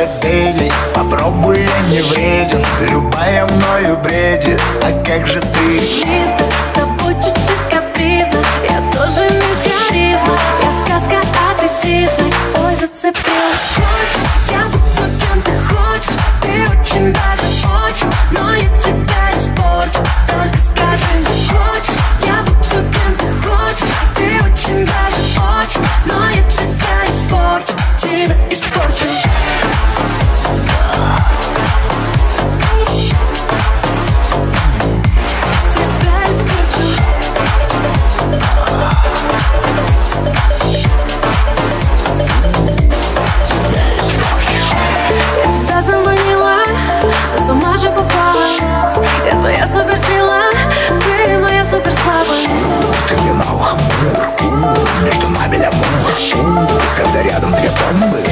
пикаделей Попробуй, я не вреден Любая мною бредит. А как же ты? Чисто, с тобой чуть-чуть капризно. Я тоже мисс харизма Я сказка, а ты Дисней Ой, зацепил. Хочешь, я буду кем ты хочешь Ты очень даже bomba.